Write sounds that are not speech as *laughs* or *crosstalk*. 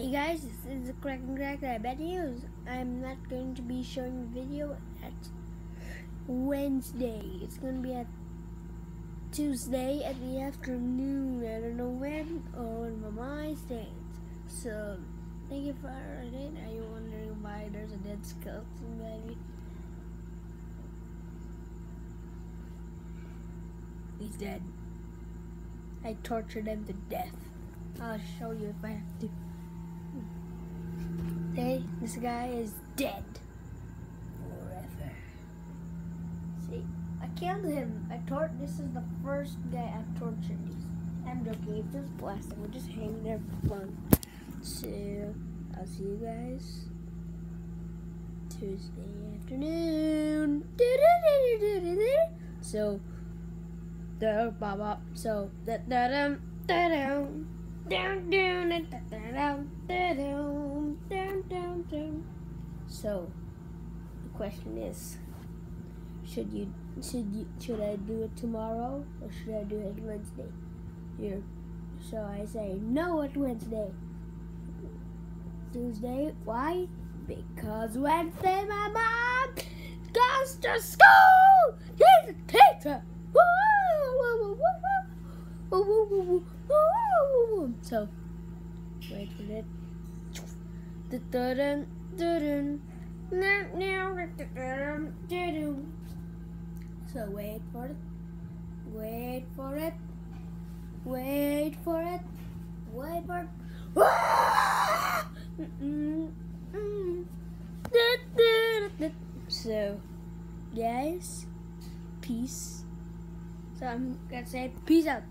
Hey guys, this is the Kraken Krack Bad News. I'm not going to be showing the video at Wednesday. It's going to be at Tuesday at the afternoon. I don't know when or when my mind stands. So, thank you for it. Are you wondering why there's a dead skeleton baby? He's dead. I tortured him to death. I'll show you if I have to. This guy is dead. Forever. See, I killed him. I tort. This is the first guy I've tortured. I'm joking. If just plastic, we'll just hang there for fun. So, I'll see you guys Tuesday afternoon. *laughs* So, the baba. So, da da da da da down, down, down, down, down, down, down, down. So, the question is, should you should you should I do it tomorrow or should I do it Wednesday? Here, so I say no at Wednesday. Tuesday, why? Because Wednesday my mom goes to school. She's a teacher. So, wait for it. So wait for it. Wait for it. Wait for it. Wait for it. So, guys, peace. So I'm gonna say peace out.